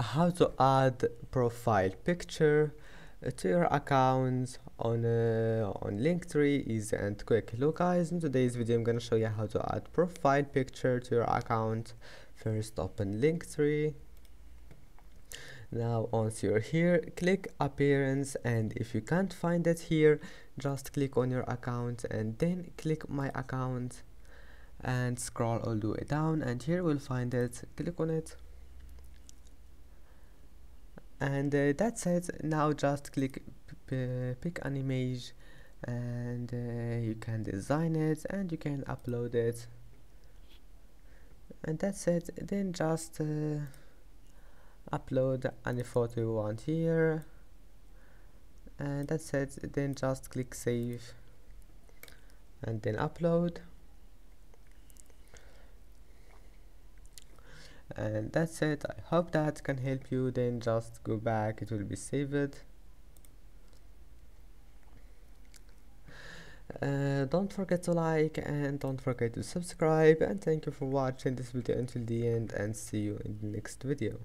how to add profile picture to your account on uh, on Linktree easy and quick. Hello guys in today's video I'm gonna show you how to add profile picture to your account. First open Linktree. Now once you're here click appearance and if you can't find it here just click on your account and then click my account. And scroll all the way down and here we'll find it. Click on it and uh, that's it now just click pick an image and uh, you can design it and you can upload it. And that's it then just uh, upload any photo you want here. And that's it then just click save. And then upload and that's it. I hope that can help you. Then just go back. It will be saved. Uh, don't forget to like and don't forget to subscribe. And thank you for watching this video until the end and see you in the next video